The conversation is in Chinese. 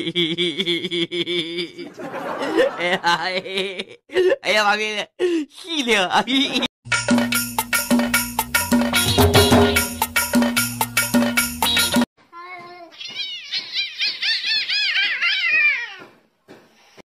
哎呀，哎呀，妈逼的，细灵啊！